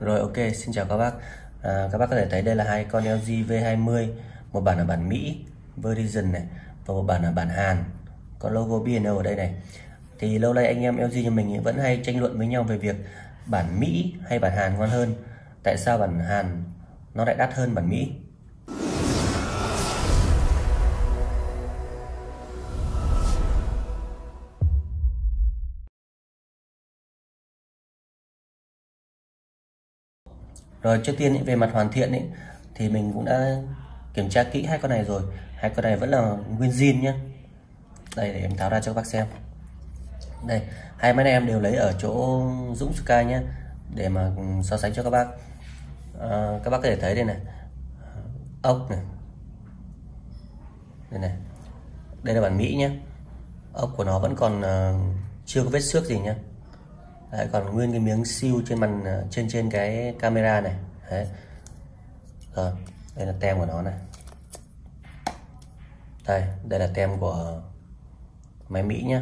Rồi ok, xin chào các bác. À, các bác có thể thấy đây là hai con LG V20, một bản là bản Mỹ Verizon này và một bản là bản Hàn. Có logo B&O ở đây này. Thì lâu nay anh em LG như mình vẫn hay tranh luận với nhau về việc bản Mỹ hay bản Hàn ngon hơn. Tại sao bản Hàn nó lại đắt hơn bản Mỹ? Rồi trước tiên về mặt hoàn thiện ý, thì mình cũng đã kiểm tra kỹ hai con này rồi. Hai con này vẫn là nguyên zin nhé đây để em tháo ra cho các bác xem. Đây hai máy này em đều lấy ở chỗ Dũng Sky nhé để mà ừ, so sánh cho các bác. À, các bác có thể thấy đây này. À, ốc này. Đây này. Đây là bản Mỹ nhé ốc của nó vẫn còn uh, chưa có vết xước gì nhé Đấy, còn nguyên cái miếng siêu trên màn ờ, trên trên cái camera này. Đấy. rồi đây là tem của nó này. Đây đây là tem của máy Mỹ nhé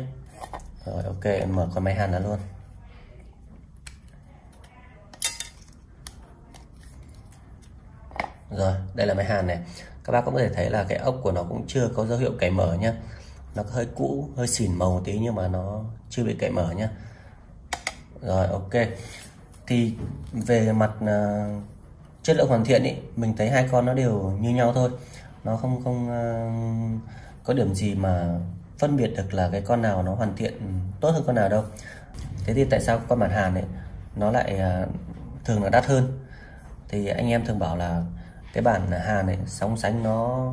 rồi ok em mở con máy Hàn ra luôn. Rồi đây là máy Hàn này. Các bác cũng có thể thấy là cái ốc của nó cũng chưa có dấu hiệu cày mở nhá. Nó hơi cũ hơi xỉn màu một tí nhưng mà nó chưa bị cậy mở nhá rồi ok. Thì về mặt uh, chất lượng hoàn thiện ý mình thấy hai con nó đều như nhau thôi. Nó không không uh, có điểm gì mà phân biệt được là cái con nào nó hoàn thiện tốt hơn con nào đâu. Thế thì tại sao con bản hàn ấy nó lại uh, thường là đắt hơn? Thì anh em thường bảo là cái bản hàn này sóng sánh nó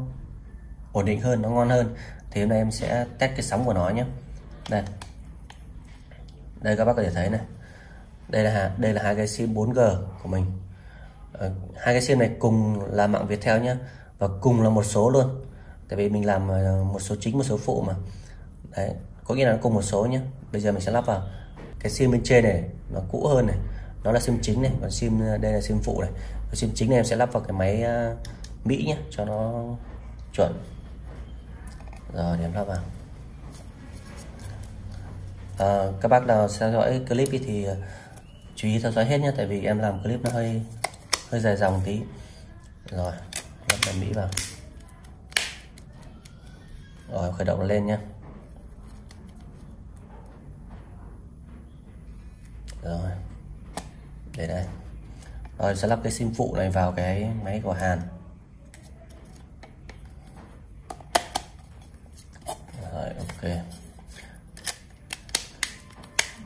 ổn định hơn nó ngon hơn. Thì hôm nay em sẽ test cái sóng của nó nhé. Đây. Đây các bác có thể thấy này đây là đây là hai cái sim 4G của mình. À, hai cái sim này cùng là mạng Viettel nhé và cùng là một số luôn. Tại vì mình làm ờ, một số chính một số phụ mà. Đấy có nghĩa là nó cùng một số nhé bây giờ mình sẽ lắp vào. Cái sim bên trên này nó cũ hơn này. Nó là sim chính này còn sim ờ, đây là sim phụ này. Và sim chính này em sẽ lắp vào cái máy Mỹ nhé cho nó chuẩn. Rồi để em lắp vào. À, các bác nào theo dõi clip thì chú ý theo dõi hết nhé tại vì em làm clip nó hơi hơi dài dòng tí. Rồi lắp đèn mỹ vào. Rồi khởi động lên nhé. Rồi để đây. Rồi sẽ lắp cái sim phụ này vào cái máy của Hàn. Rồi ok.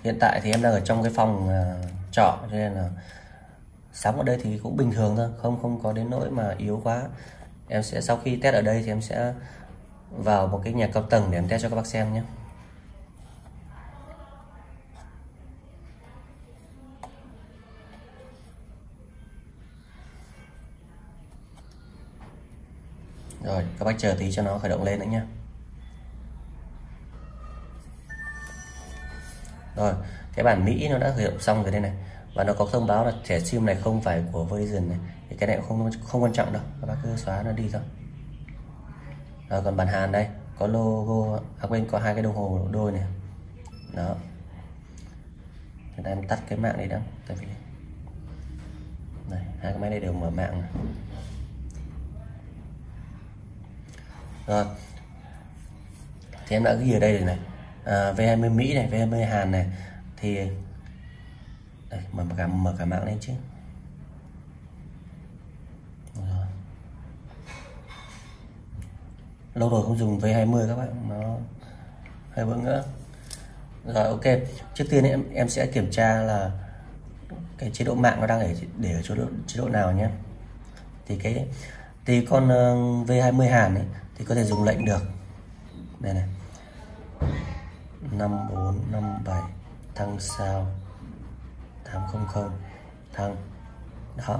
Hiện tại thì em đang ở trong cái phòng uh, trọ, cho nên là sóng ở đây thì cũng bình thường thôi, không không có đến nỗi mà yếu quá. Em sẽ sau khi test ở đây thì em sẽ vào một cái nhà cao tầng để em test cho các bác xem nhé. Rồi, các bác chờ tí cho nó khởi động lên nữa nhé. Rồi, cái bản Mỹ nó đã khởi động xong rồi đây này. Và nó có thông báo là thẻ sim này không phải của Verizon này. Thì cái này cũng không không quan trọng đâu. Các bác cứ xóa nó đi thôi. Rồi, còn bản Hàn đây, có logo à quên, có hai cái đồng hồ đôi này. Đó. Chúng em tắt cái mạng này đó tại vì này hai cái máy này đều mở mạng này. rồi. Thì em đã ghi ở đây rồi này. Ờ, à, V20 Mỹ này V20 Hàn này. Thì đây mở cả mở cả mạng lên chứ. Lâu rồi không dùng V20 các bạn nó hơi bỡ ngỡ. Rồi ok trước tiên em em sẽ kiểm tra là cái chế độ mạng nó đang để để ở chế độ chế độ nào nhé. Thì cái thì con ờ, V20 Hàn ấy thì có thể dùng lệnh được. Đây này. 5457 thăng sao 800 thăng đó.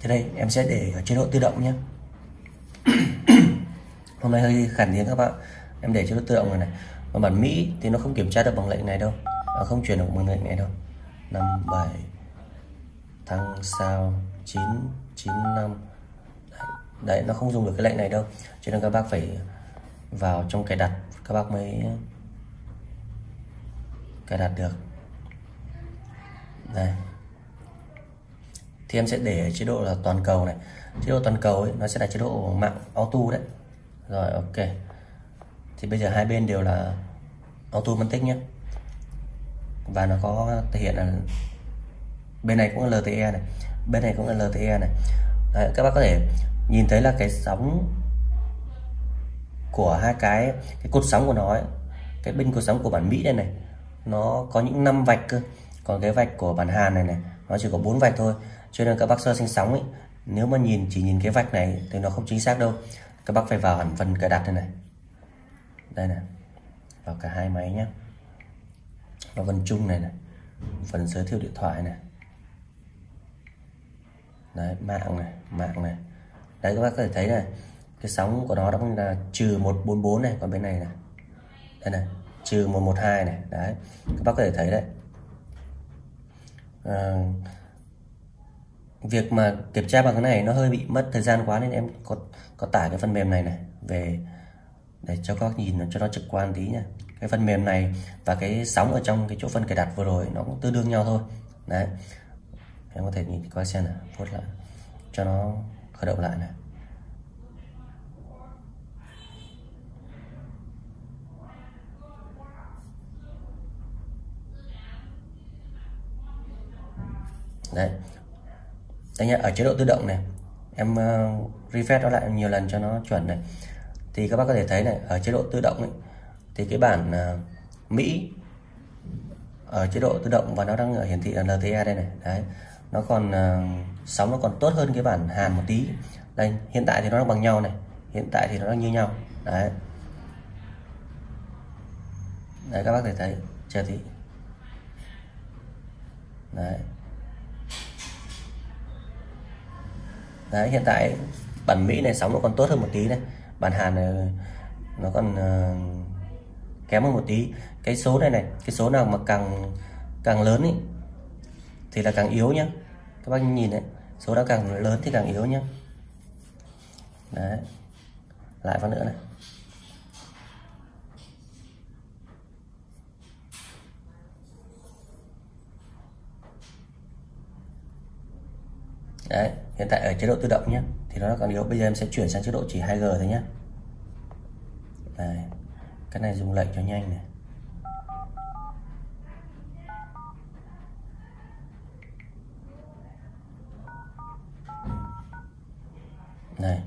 Thế đây em sẽ để ở chế độ tự động nhé. Hôm nay hơi khản tiếng các bạn. Em để chế độ tự động rồi này. Và bản Mỹ thì nó không kiểm tra được bằng lệnh này đâu. Nó không chuyển được bằng lệnh này đâu. 57 thăng sao 995 đấy, đấy nó không dùng được cái lệnh này đâu. Cho nên các bác phải vào trong cài đặt. Các bác mới cài đặt được. Đây. Thì em sẽ để chế độ là toàn cầu này. Chế độ toàn cầu ấy nó sẽ là chế độ mạng auto đấy. Rồi ok. Thì bây giờ hai bên đều là auto phân tích nhé. Và nó có thể hiện là bên này cũng là LTE này bên này cũng là LTE này. Đấy, các bác có thể nhìn thấy là cái sóng của hai cái cái cột sóng của nó ấy, cái bên cột sóng của bản Mỹ đây này nó có những năm vạch cơ. Còn cái vạch của bản Hàn này này, nó chỉ có bốn vạch thôi. Cho nên các bác sơ sinh sóng ấy, nếu mà nhìn, chỉ nhìn cái vạch này thì nó không chính xác đâu. Các bác phải vào hẳn phần cài đặt này này. Đây này. Vào cả hai máy nhé và phần chung này này. Phần giới thiệu điện thoại này. Đấy, mạng này mạng này. Đấy, các bác có thể thấy này. Cái sóng của nó đó là trừ 144 này, còn bên này này. Đây này trừ 112 này. Đấy các bác có thể thấy đấy. À, việc mà kiểm tra bằng cái này nó hơi bị mất thời gian quá nên em có có tải cái phần mềm này này về để cho các bác nhìn cho nó trực quan tí nha. Cái phần mềm này và cái sóng ở trong cái chỗ phần cài đặt vừa rồi nó cũng tương đương nhau thôi. Đấy em có thể nhìn coi xem là phốt lại cho nó khởi động lại này. Đấy. Đây nhá ở chế độ tự động này em uh, refresh nó lại nhiều lần cho nó chuẩn này. Thì các bác có thể thấy này ở chế độ tự động ấy, thì cái bản uh, Mỹ ở chế độ tự động và nó đang ở hiển thị là LTE đây này. Đấy. Nó còn uh, sóng nó còn tốt hơn cái bản Hàn một tí. Đây hiện tại thì nó đang bằng nhau này hiện tại thì nó đang như nhau. Đấy. Đấy các bác có thể thấy chờ tí. Đấy. Đấy hiện tại bản Mỹ này sóng nó còn tốt hơn một tí này. Bản Hàn này, ờ, nó còn uh, kém hơn một tí. Cái số này này cái số nào mà càng càng lớn ý, thì là càng yếu nhá. Các bác nhìn đấy số nào càng lớn thì càng yếu nhá. Đấy lại phát nữa này. Đấy, hiện tại ở chế độ tự động nhé thì nó còn yếu. Bây giờ em sẽ chuyển sang chế độ chỉ 2G thôi nhé đấy. cái này dùng lệnh cho nhanh này. Này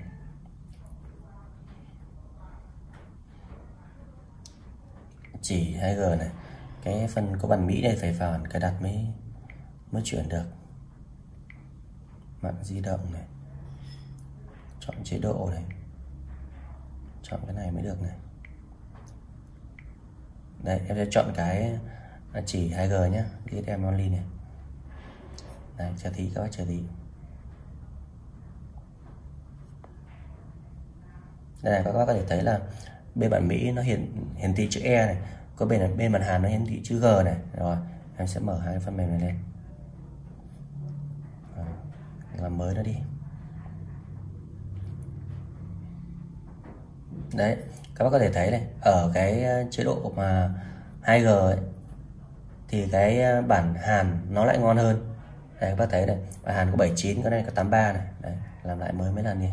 chỉ 2G này, cái phần có bản Mỹ này phải vào cài đặt mới mới chuyển được mạng di động này. Chọn chế độ này. Chọn cái này mới được này. Đây, em sẽ chọn cái à, chỉ 2G nhé em only này. Này, chờ tí các bác, chờ tí. Đây này, các bác có thể thấy là bên bản Mỹ nó hiển hiển thị chữ E này. Có bên bên bản Hàn nó hiển thị chữ G này. Rồi, em sẽ mở hai phần mềm này lên làm mới nó đi. Đấy các bác có thể thấy này ở cái ờ, chế độ mà 2G ấy, thì cái ờ, bản Hàn nó lại ngon hơn. Đây các bác thấy này bản Hàn có 79 cái này có 83 này. Đấy, làm lại mới mấy lần đi.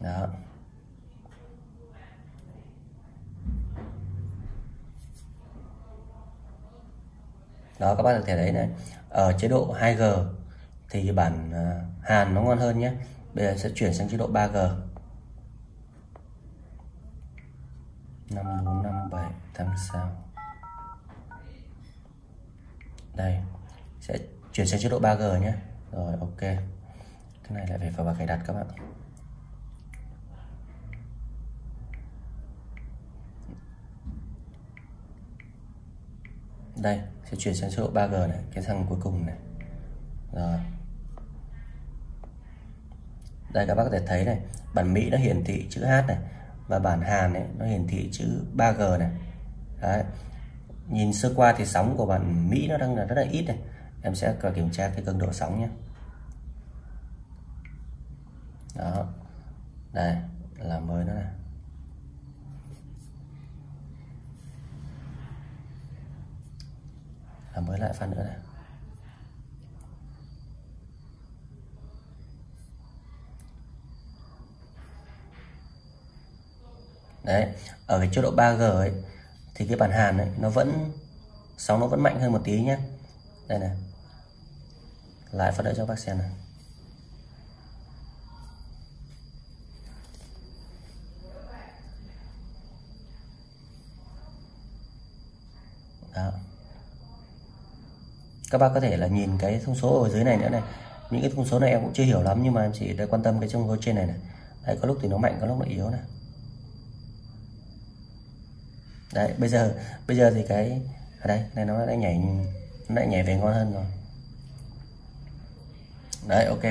Đó. Đó các bác có thể thấy này ở chế độ 2G thì bản à, Hàn nó ngon hơn nhé. Bây giờ sẽ chuyển sang chế độ 3G 5457 tháng sao đây, sẽ chuyển sang chế độ 3G nhé. Rồi, ok. Cái này lại phải vào cài đặt các bạn. Đây sẽ chuyển sang chế độ 3G này cái thằng cuối cùng này. Rồi. Đây các bác có thể thấy này bản Mỹ nó hiển thị chữ H này và bản Hàn ấy, nó hiển thị chữ 3G này. Đấy. nhìn sơ qua thì sóng của bản Mỹ nó đang là rất là ít này. Em sẽ kiểm tra cái cường độ sóng nhé. Đó. Đây là mới nó này. là mới lại phát nữa này. Đấy, ở cái chế độ 3G ấy, thì cái bản hàn ấy, nó vẫn, sóng nó vẫn mạnh hơn một tí nhé. Đây này. Lại phát nữa cho bác xem này. Đó các bác có thể là nhìn cái thông số ở dưới này nữa này. Những cái thông số này em cũng chưa hiểu lắm nhưng mà em chỉ để quan tâm cái trong số trên này này. Đấy có lúc thì nó mạnh có lúc nó yếu này. Đấy bây giờ bây giờ thì cái ở đây này nó đã nhảy nó lại nhảy về ngon hơn rồi. Đấy ok.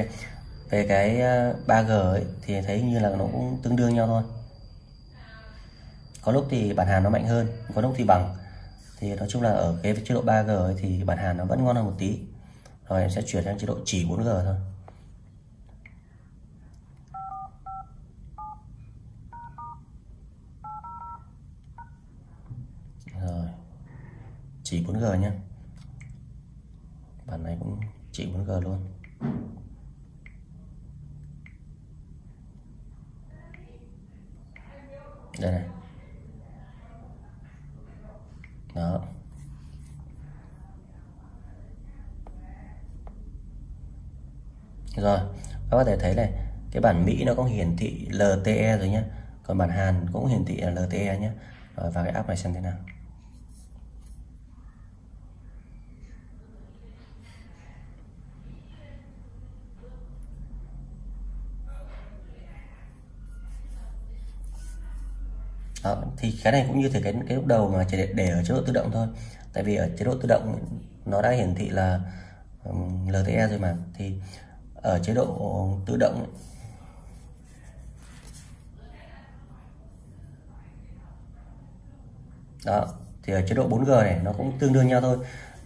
Về cái ờ, 3G ấy, thì thấy như là nó cũng tương đương nhau thôi. Có lúc thì bản hàn nó mạnh hơn có lúc thì bằng thì nói chung là ở cái chế độ 3G ấy thì bản hàn nó vẫn ngon hơn một tí. Rồi em sẽ chuyển sang chế độ chỉ 4G thôi. Rồi. Chỉ 4G nhé bản này cũng chỉ 4G luôn. Đây này đó. Rồi, các có thể thấy này, cái bản Mỹ nó có hiển thị LTE rồi nhé còn bản Hàn cũng hiển thị là LTE nhé rồi vào cái app này xem thế nào. Đó, thì cái này cũng như thể cái cái lúc đầu mà chỉ để, để ở chế độ tự động thôi. Tại vì ở chế độ tự động nó đã hiển thị là um, LTE rồi mà. Thì ở chế độ tự động đó thì ở chế độ 4G này nó cũng tương đương nhau thôi.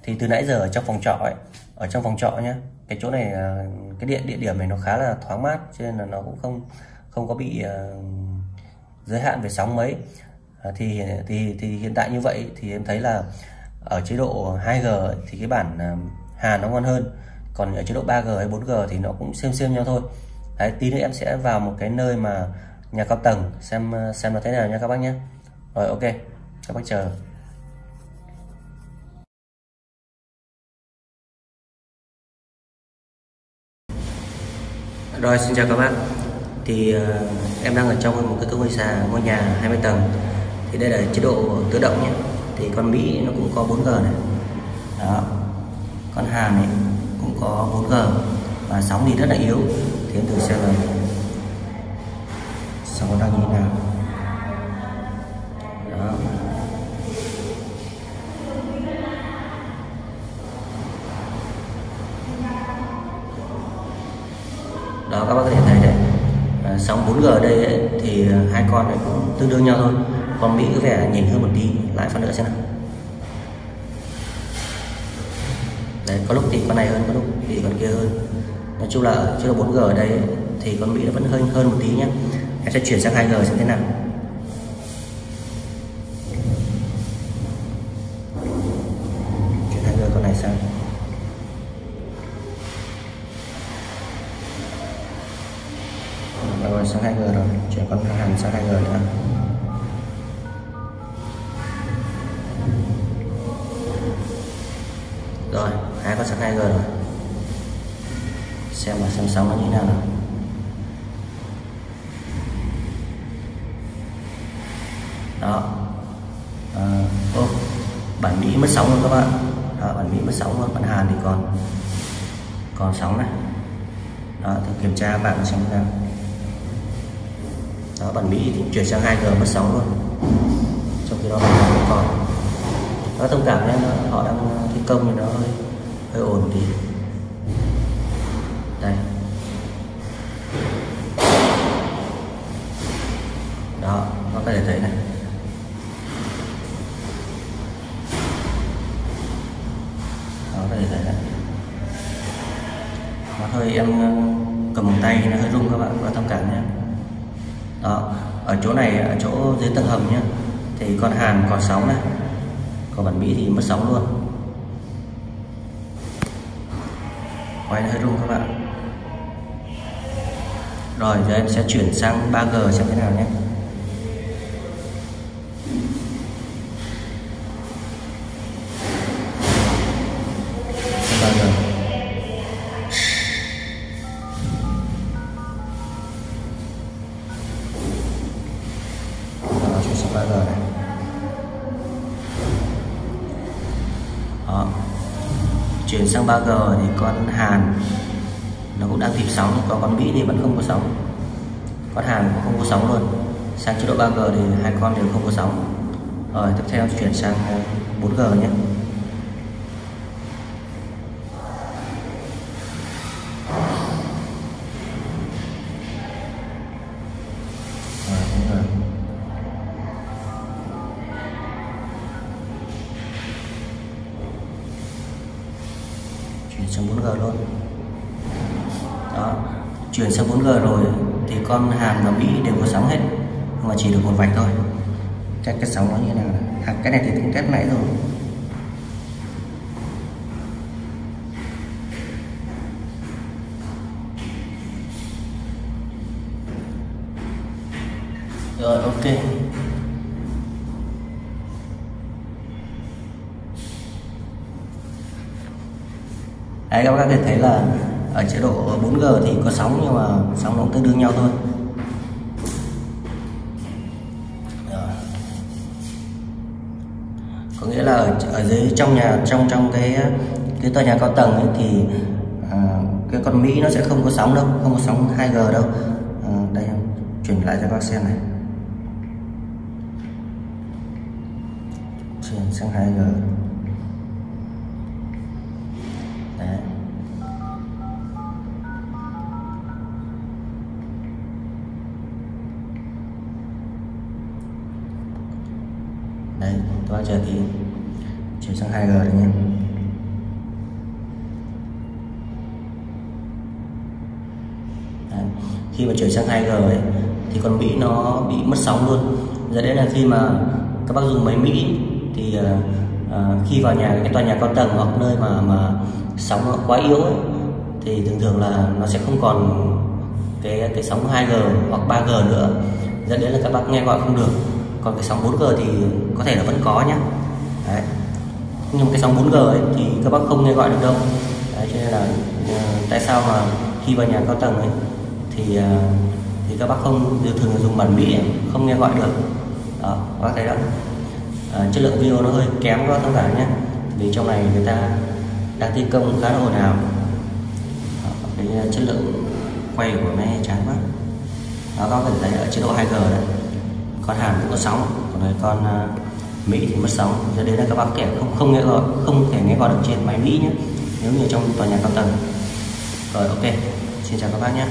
Thì từ nãy giờ ở trong phòng trọ ấy ở trong phòng trọ nhé cái chỗ này à, cái điện địa điểm này nó khá là thoáng mát cho nên là nó cũng không không có bị uh, giới hạn về sóng mấy. À, thì thì thì hiện tại như vậy thì em thấy là ở chế độ 2G thì cái bản à, Hàn nó ngon hơn. Còn ở chế độ 3G hay 4G thì nó cũng xem xem nhau thôi. Đấy, tí nữa em sẽ vào một cái nơi mà nhà cao tầng xem à, xem nó thế nào nha các bác nhé. Rồi ok. Các bác chờ. Rồi xin chào các bác thì ờ, em đang ở trong một cái ngôi xà ngôi nhà 20 tầng. Thì đây là chế độ tự động nhé. Thì con Mỹ nó cũng có 4G này. Đó. Con Hàn này cũng có 4G và sóng thì rất là yếu. Thì em thử xem là sóng đang như thế nào. Đó. Đó, các bác có thể sóng 4G ở đây ấy, thì hai con này cũng tương đương nhau thôi. Con Mỹ có vẻ nhìn hơn một tí. Lại phần nữa xem nào. Đấy có lúc thì con này hơn có lúc thì con kia hơn. Nói chung là chế độ 4G ở đây thì con Mỹ nó vẫn hơi hơn một tí nhé. Em sẽ chuyển sang 2G xem thế nào. Rồi sang 2G rồi. Chuyển con hàng sang 2G nữa. Rồi hai con sang 2G rồi? Xem mà xem sóng nó như thế nào nào. Đó. À, ô, bản Mỹ mất sóng luôn các bạn. Đó, bản Mỹ mất sóng luôn bản Hàn thì còn còn sóng này. Đó thử kiểm tra bạn xem nào đó bản Mỹ thì chuyển sang 2G mất sóng luôn. Trong khi đó bản Hàn vẫn còn. Nó thông cảm nhé, họ đang thi công thì nó hơi hơi ổn thì đây. Dưới tầng hầm nhé thì con hàn còn sóng này. Còn bản Mỹ thì mất sóng luôn. Quay hơi rung các bạn. Rồi, giờ em sẽ chuyển sang 3G xem thế nào nhé. Sóng 3G thì con Hàn nó cũng đang tìm sóng còn con Mỹ thì vẫn không có sóng. Con Hàn cũng không có sóng luôn. Sang chế độ 3G thì hai con đều không có sóng. Rồi, tiếp theo chuyển sang 4G nhé. 4G luôn đó chuyển sang 4G rồi thì con Hàn và Mỹ đều có sóng hết nhưng mà chỉ được một vạch thôi. Cách cái sóng nó như thế nào? À, cái này thì cũng test nãy rồi. Rồi ok. Đấy các bác có thể thấy là ở chế độ 4G thì có sóng nhưng mà sóng nó cũng tương đương nhau thôi. Có nghĩa là ở, ở dưới trong nhà trong trong cái cái tòa nhà cao tầng ấy, thì à, cái con Mỹ nó sẽ không có sóng đâu không có sóng 2G đâu. À, đây em chuyển lại cho các bác xem này. Chuyển sang 2G Đấy. Đấy, tôi chờ tí. Chuyển sang 2G rồi nhé. Đấy. khi mà chuyển sang 2G ấy thì con Mỹ nó bị mất sóng luôn. Dẫn đến là khi mà các bác dùng máy Mỹ thì uh, uh, khi vào nhà cái tòa nhà cao tầng hoặc nơi mà mà sóng nó quá yếu ấy, thì thường thường là nó sẽ không còn cái cái sóng 2G hoặc 3G nữa. Dẫn đến là các bác nghe gọi không được còn cái sóng 4G thì có thể là vẫn có nhé Đấy. nhưng cái sóng 4G ấy, thì các bác không nghe gọi được đâu. Đấy, cho nên là ờ, tại sao mà khi vào nhà cao tầng ấy thì ờ, thì các bác không thường dùng bản Mỹ không nghe gọi được. Đó các bác thấy đó. À, chất lượng video nó hơi kém các thông cảm nhé vì trong này người ta đang thi công khá là ồn ào. Cái chất lượng quay của máy chán quá. Đó các bác có thể thấy ở chế độ 2G đấy con Hàn cũng có sóng còn này con uh, Mỹ thì mất sóng cho đấy là các bác kẻ không không nghe gọi không thể nghe gọi được trên máy Mỹ nhé. Nếu như trong tòa nhà cao tầng. Rồi ok. Xin chào các bác nhé.